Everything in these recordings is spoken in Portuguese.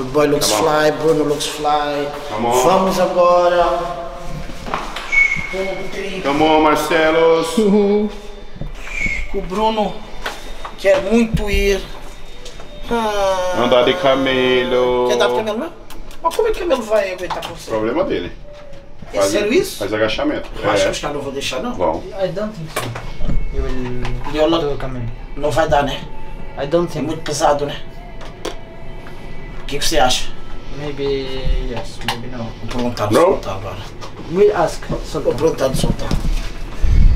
Good boy looks Come on. fly, Bruno looks fly. Come on. Vamos agora. Come on, Marcelos. O Bruno quer muito ir. Ah, Andar de camelo. Quer dar pro camelo mesmo? Mas como é que o camelo vai aguentar com você? Problema dele. É sério isso? Faz agachamento. Eu acho que É. os caras não vão deixar, não. Bom. I don't think so. Leola- do camel. Não vai dar, né? I don't É think. muito pesado, né? O que, que você acha? Maybe yes, maybe no. Vou perguntar do Não. soltar agora. We'll ask. Vou Sultan. perguntar do soltar.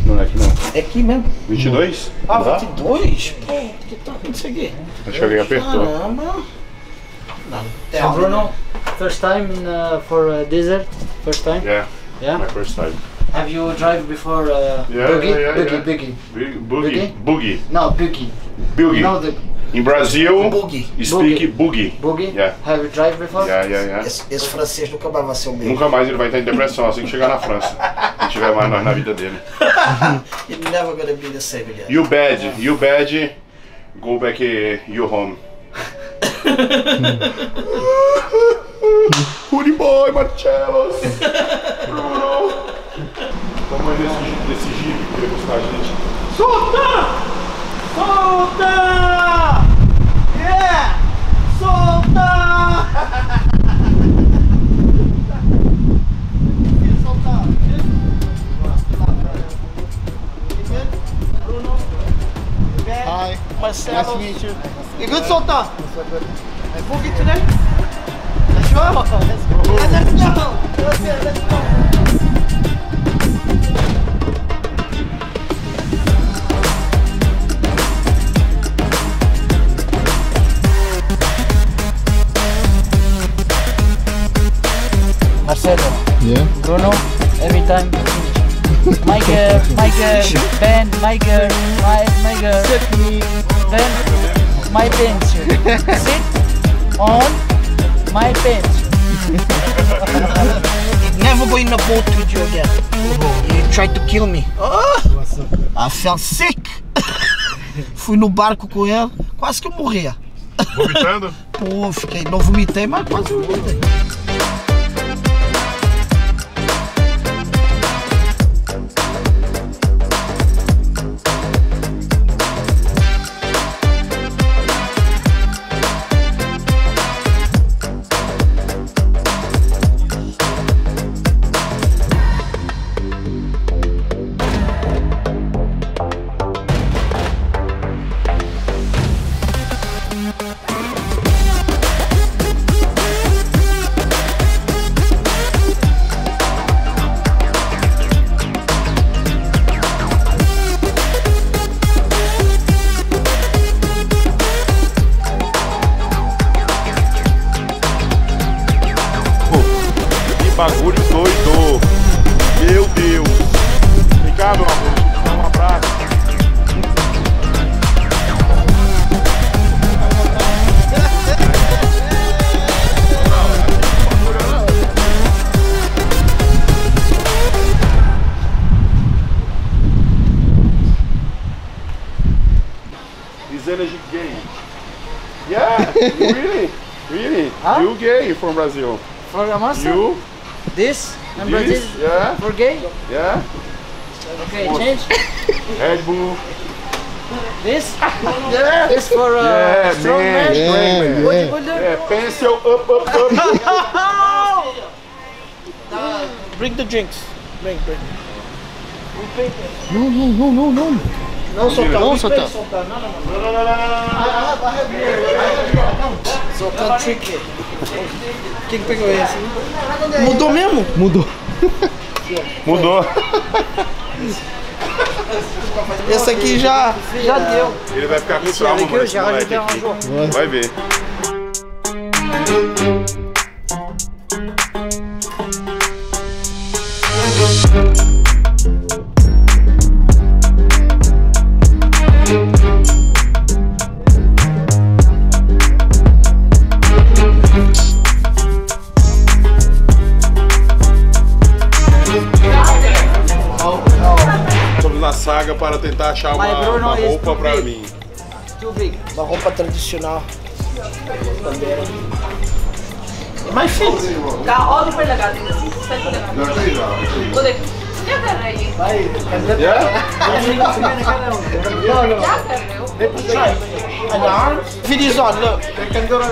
Não é aqui não. É aqui mesmo. 22? Ah, Dá? 22? Pô, que tá isso aqui? Acho que alguém apertou. Caramba. Não, Bruno, first time in, uh, for uh, desert. First time. Yeah, Yeah. my first time. Have you drive before uh, Yeah, buggy? yeah, yeah, buggy, yeah. buggy. Big- Boogie. Boogie? Boogie. No, buggy. Boogie. No, the In Brazil, Boogie. speak boogie. buggy. Yeah. Have you drive before? Yeah, yeah, yeah. Esse, esse francês nunca mais vai ser o mesmo. Nunca mais ele vai estar em depressão assim que chegar na França. Se tiver mais nós na vida dele. He's never gonna be the same again. You bad, you bad, go back eh, you home. Good boy, Marcellos! Bruno! Tamanho desse, desse jeep que queria buscar a gente. Solta! Solta! Marcelo. Nice to meet you. You good, Solta? Movie today? Let's go. Let's go. Yeah, let's go. Let's go. Let's go. Marcelo, Yeah. Bruno, every time finish. My girl, my girl, Ben, my girl, my, my girl, Ben, my bench. Sit on my bench. never go in a boat with you again. You tried to kill me. I felt sick. Fui no barco com ela, quase que eu morria. Vomitando? Pô, fiquei, não vomitei, mas quase vomitei. Really, really. Huh? You gay from Brazil? For a master, You? this and This? Brazil Yeah, for gay. yeah. Okay, change. Red Bull. This, Yeah. this for uh, Yeah, strong man. man. Yeah, man. yeah. Bodybuilder. Yeah, pencil up, up, up. Bring the drinks. Bring, bring. No, no, no, no, no. Não soltar, Não soltar. soltar. Não, não, não. Não. Soltar trick. Quem que pegou esse? Mudou mesmo? Mudou. Mudou. Esse aqui já, já deu. Ele vai ficar com trauma, avec mano, eux, tentar achar uma, uma roupa pra mim. Uma roupa tradicional. também. Mas filho. Tá, olha pra ele agora. Onde é que? Vai, It is on, look. They can Vai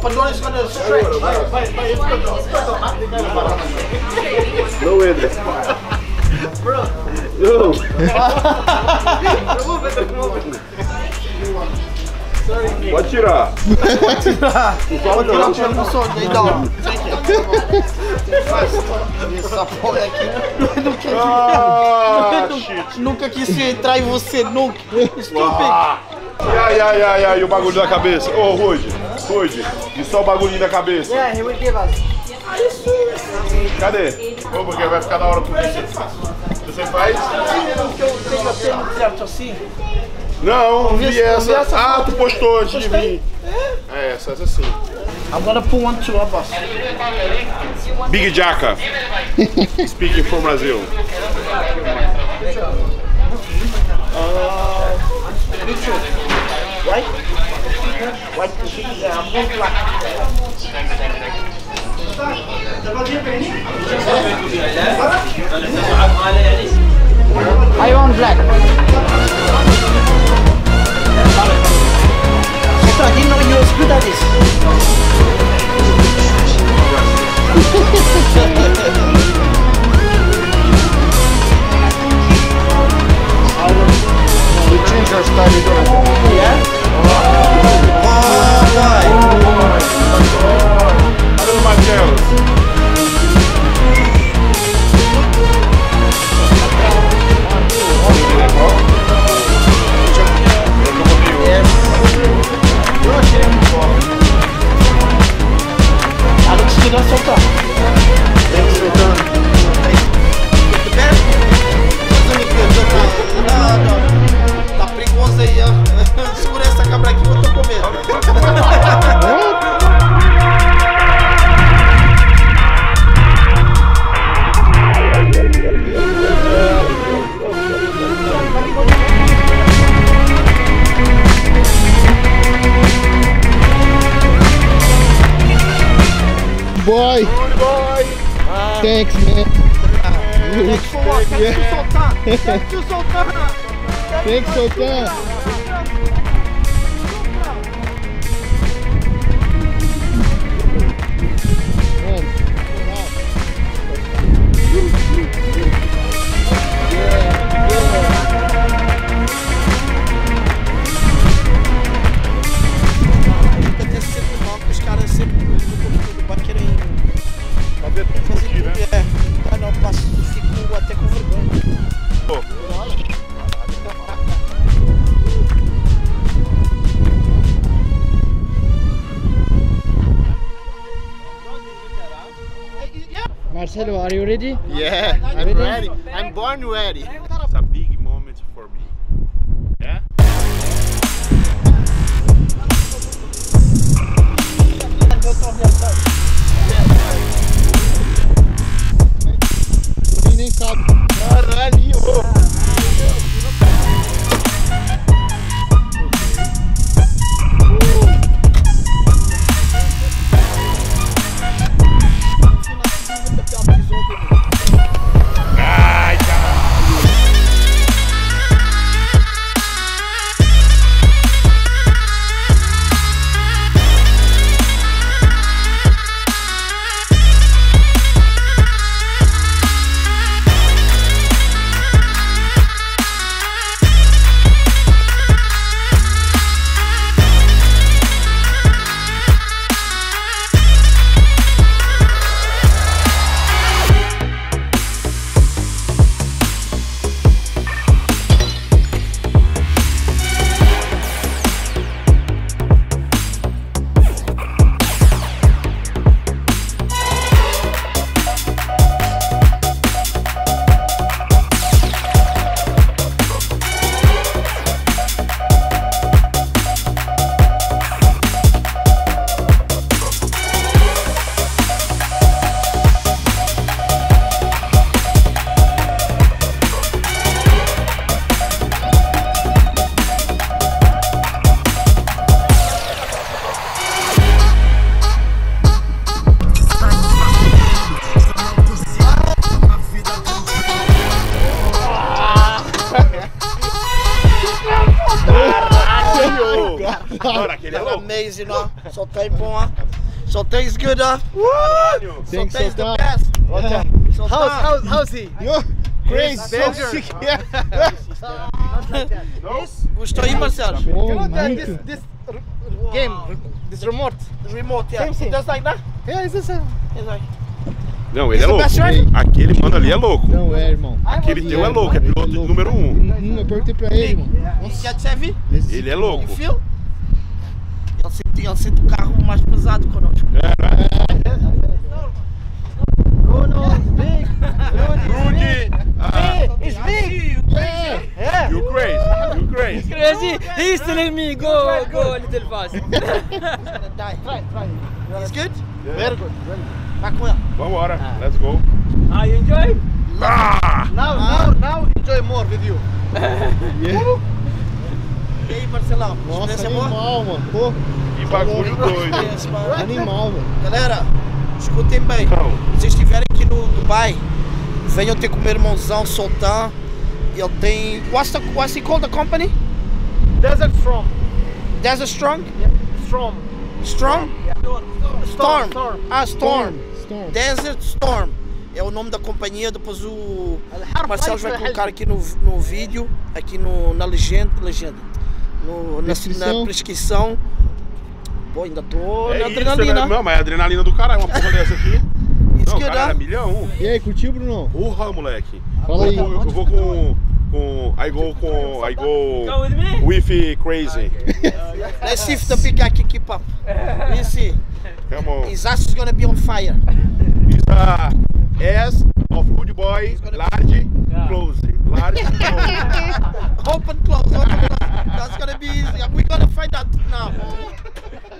vai vai. is gonna stretch. No way. Bro there. No. Pode tirar. Pode tirar o tiro no som, daí dá uma. Essa porra aqui. Não quer Ah, Nunca-. Nunca quis entrar em você, nunca. Estúpido. Ah. E aí, ai, ai, ai, o bagulho da cabeça. Ô, Rude, Rude, e só o bagulhinho da cabeça. Give us. Cadê? Ô, porque vai ficar da hora com você. Você faz? Que eu tenho a perna certo assim. Não, vi vi essa- essa. Ah, foto. tu postou antes de mim. É, essa, essa sim. I'm gonna pull one ó, boss. Big Jaca. Speaking from Brazil. Right? White, yeah, I'm going black. I want black. I didn't know you was good at this. We change our style. Cadê thanks man. Tem que soltar, tem que soltar. Tem que soltar. Thanks Sultan. Are you ready? Yeah, I'm ready. I'm born ready. Sultan bom, huh? Sultan is good, huh? Caralho. Thanks, Sultan is the best. Sultan. How's, how's, how's he? Yo, crazy, so sick. Yeah. Não? Gostou aí, Marcelo? Bom, You know that this, this r- game, this remote. Remote, yeah. Same thing. Just like that? Yeah, it's the same. It's like... Não, ele é louco. Aquele mano ali é louco. Não é, irmão. Aquele teu é louco, é piloto número um. Uhum, eu perguntei pra ele? Esse- Ele é louco. Ele sente, ele sente o carro mais pesado conosco. Bruno is big. Rudy! Ah, It's big. É. Yeah. you crazy, you crazy. Crazy, he's telling me go, go a little fast. Die. Try, try. It's good? Very good. Vai com ele. Vambora, let's go. Ah, you enjoy? Ah! Now, now, now enjoy more with you. Yeah. E aí, Marcelão? Nossa, animal, boa? mano. Pô, que bagulho doido. Animal, mano. Galera, escutem bem. Então. Se estiverem aqui no Dubai, venham ter com meu irmãozão, Soltan. Ele tem... What's, the, what's he called, the company? Desert Storm. Desert Strong? Yeah. Strong? Yeah. Storm. Storm. Storm. Ah, Storm. Storm. Desert Storm. É o nome da companhia, depois o Marcelo vai colocar aqui no, no vídeo, aqui no, na legenda. legenda. No, na, na prescrição. Pô, ainda tô É na isso, adrenalina. né? Não, mas é adrenalina do caralho, uma porra dessa aqui. Isso Não, que cara, dá. era milhão. E aí, curtiu, Bruno? Porra, moleque. Fala aí. Eu, eu vou com. com. I go com. I Go with crazy. Let's see if the big guy can keep up. You see, Come on. his ass is gonna be on fire. It's a S of good boy, large, close. Large. Open, close, open, close. That's gonna be easy. We're gonna find out now.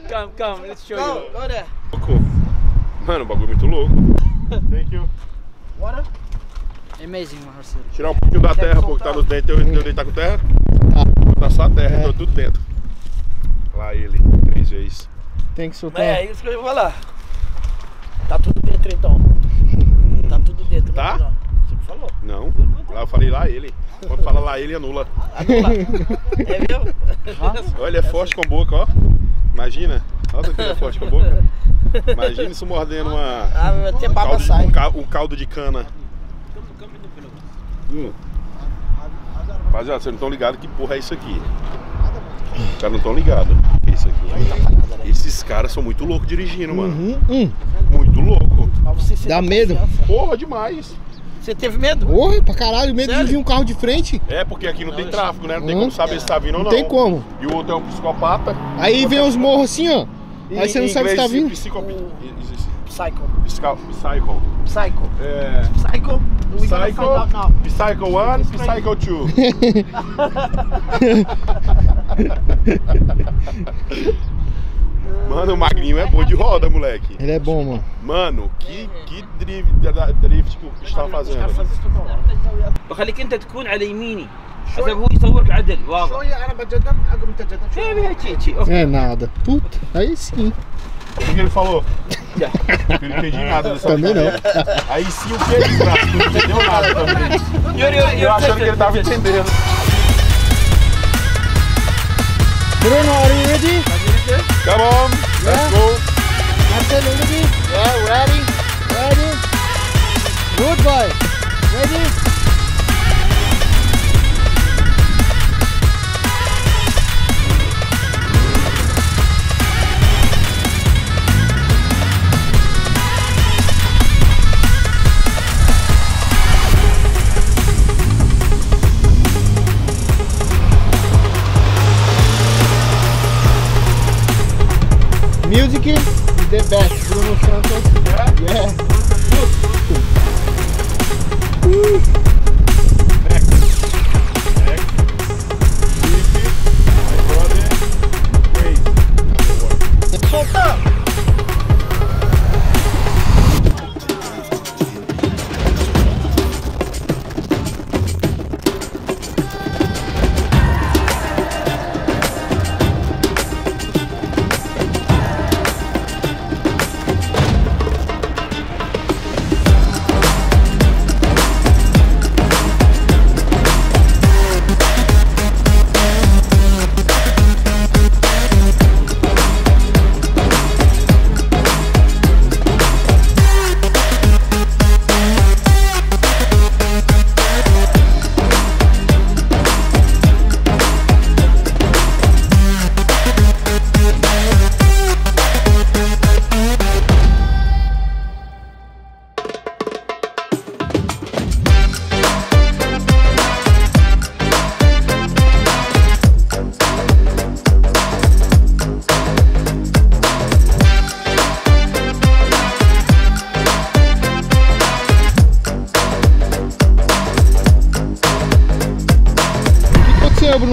Come, come, let's show Go, you. go there. louco. Mano, o bagulho é muito louco. Thank you. Water? Amazing, Marcelo. Tirar um pouquinho da terra, porque tá nos dentes. Eu, eu deitar com terra? Tá só a terra, então tudo dentro. Lá ele, três vezes. Tem que soltar. É, isso que eu ia falar. Tá tudo dentro então. Tá tudo dentro. Tá? Não, que falou. Não, lá eu falei lá ele. Quando fala lá ele, anula. Anula. É mesmo? Olha, ele é forte com a boca, ó. Imagina. Olha que ele é forte com a boca. Imagina isso mordendo uma. Ah, até Um baba caldo, de, sai. um, ca- um caldo de cana. Hum. Rapaziada, vocês não estão ligados que porra é isso aqui. Os caras não estão ligados. É isso aqui? Esses caras são muito loucos dirigindo, mano. Uhum, hum. Muito louco. Dá medo. Porra, demais. Você teve medo? Porra, pra caralho, medo de Sério? vir um carro de frente. É, porque aqui não tem tráfego, né? Não tem Uhum. como saber se tá vindo ou Não não. tem como. E o outro é um psicopata. Aí vem os morros assim, ó. Aí você não sabe se tá vindo. psicopi- Psycho. psico- Psycho. Psycho. É. Psycho. Psycho, Psycho 1, Psycho 2. Mano, o Magrinho é bom de roda, moleque. Ele é bom, mano. Mano, que, que drift, da- drift que o bicho tá fazendo. وخليك انت تكون على يميني حسب هو يصورك عدل واضح شوية أنا بتجدد عقب أنت تجدد ايه شوية بيها تشي تشي اوكي É nada. Puta, aí sim. O que ele falou? Eu não entendi nada dessa Também não. porcaria. Aí sim o que ele desgraça, não entendeu nada também. You're, you're, Eu you're achando que ele tava entendendo. Bruno, are you ready? Come on, let's go.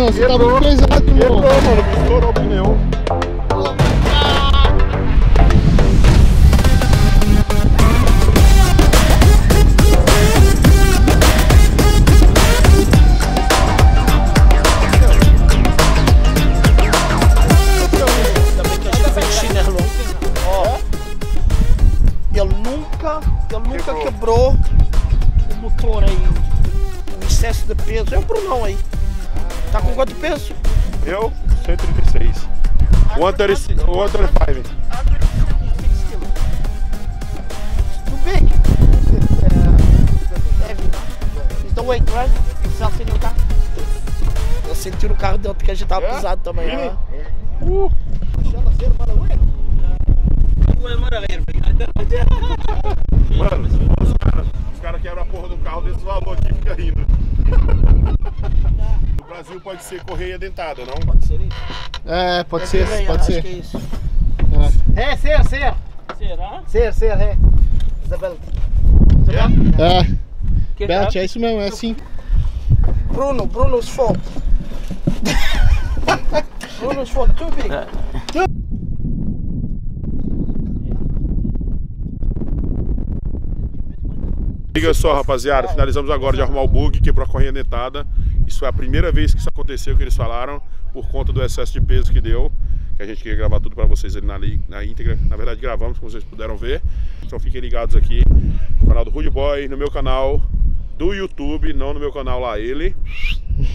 Brunão, você tá muito pesado, Quebrou, irmão. mano, estourou o pneu. Ele nunca, nunca quebrou. o motor aí. O excesso de peso. É o Brunão aí. Tá com quanto peso? Eu, 136. 135. Too big. Uh, o é, é, é. Então, wait, right? Você acendeu o carro? Eu senti no carro dentro que a gente tava yeah. pisado também. Né? Yeah. Uh. Mano, os caras cara quebram a porra do carro desse valor aqui e fica rindo pode ser correia dentada, não? Pode ser isso. É, pode é ser, pode ser. é isso. É, ser, ser. Será? Ser, ser, é. É. é. Belt, é isso mesmo, é assim. Bruno, Bruno fault. Bruno fault, too big. É. Liga só, rapaziada. Finalizamos agora de arrumar o bug, quebrou a correia dentada. Isso foi a primeira vez que isso aconteceu, que eles falaram, por conta do excesso de peso que deu. Que a gente queria gravar tudo pra vocês ali na, na íntegra. Na verdade, gravamos, como vocês puderam ver. Então fiquem ligados aqui no canal do Rude Boy, no meu canal do YouTube, não no meu canal lá, ele.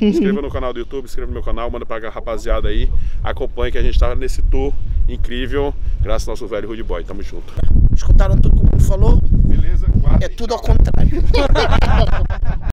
Inscreva no canal do YouTube, inscreva no meu canal, manda pra rapaziada aí. Acompanhe que a gente tá nesse tour incrível, graças ao nosso velho Rude Boy. Tamo junto. Escutaram tudo que o Bruno falou? Beleza? Guarda É tudo ao contrário.